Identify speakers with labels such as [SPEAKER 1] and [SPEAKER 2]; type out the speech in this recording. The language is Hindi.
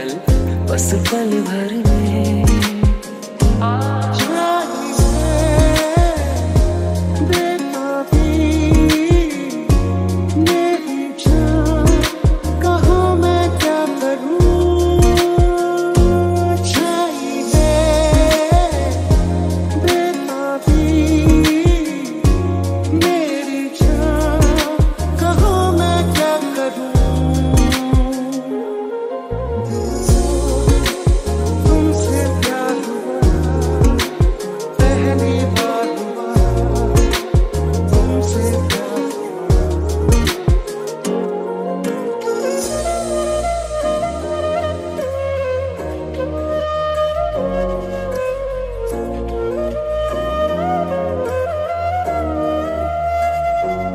[SPEAKER 1] पागल बस पल भर में।